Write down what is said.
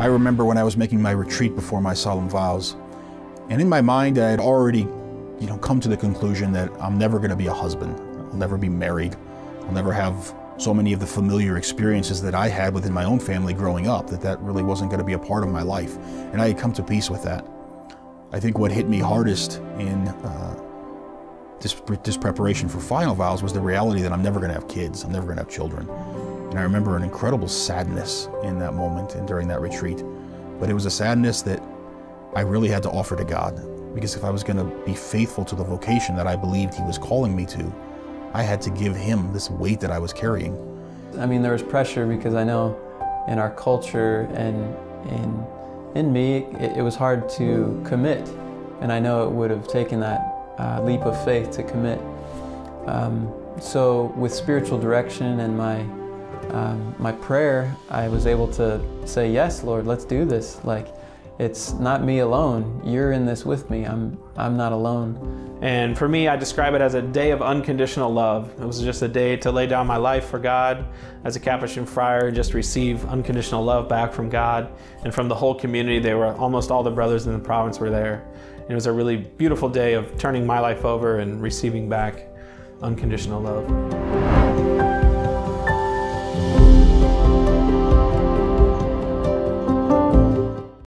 I remember when I was making my retreat before my solemn vows, and in my mind I had already, you know, come to the conclusion that I'm never going to be a husband. I'll never be married. I'll never have so many of the familiar experiences that I had within my own family growing up that that really wasn't going to be a part of my life. And I had come to peace with that. I think what hit me hardest in uh, this, this preparation for final vows was the reality that I'm never going to have kids. I'm never going to have children. And I remember an incredible sadness in that moment and during that retreat. But it was a sadness that I really had to offer to God. Because if I was going to be faithful to the vocation that I believed He was calling me to, I had to give him this weight that I was carrying. I mean, there was pressure because I know in our culture and in, in me, it, it was hard to commit. And I know it would have taken that uh, leap of faith to commit. Um, so with spiritual direction and my, um, my prayer, I was able to say, yes, Lord, let's do this. Like, it's not me alone. You're in this with me. I'm, I'm not alone. And for me, I describe it as a day of unconditional love. It was just a day to lay down my life for God as a Capuchin friar, and just receive unconditional love back from God and from the whole community. They were almost all the brothers in the province were there. And it was a really beautiful day of turning my life over and receiving back unconditional love.